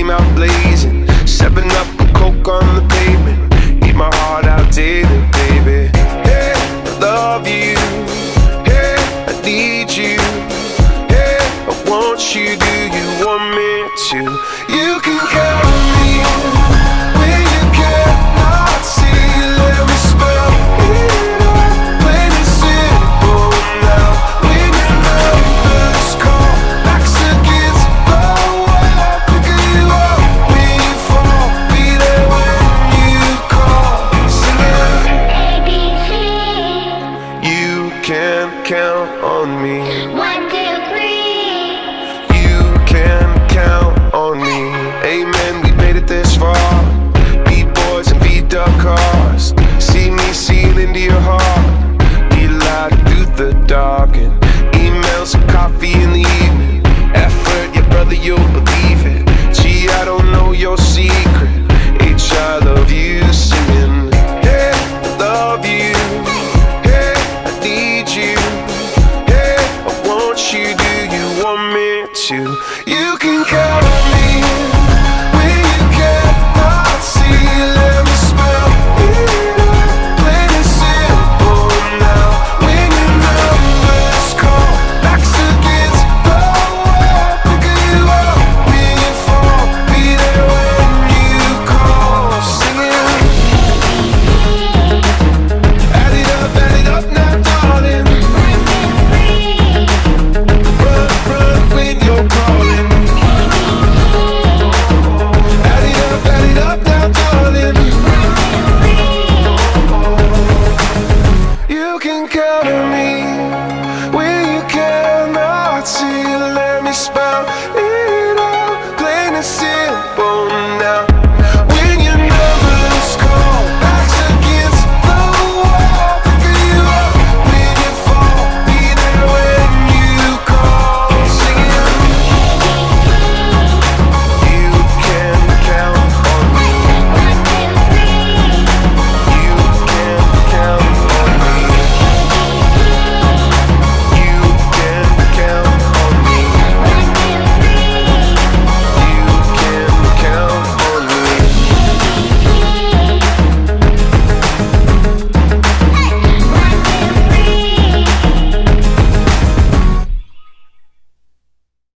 came out blazing. Seven up a coke on the pavement. Eat my heart out daily, baby. Hey, I love you. Hey, I need you. Hey, I want you. Do you want me to? You can count me. coffee in the evening. Effort, your brother, you'll believe it. G, I don't know your secret. H, I love you singing. Hey, I love you. Hey, I need you. Hey, I want you. Do you want me to? see you let me spell